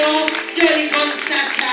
Creole Daily Concept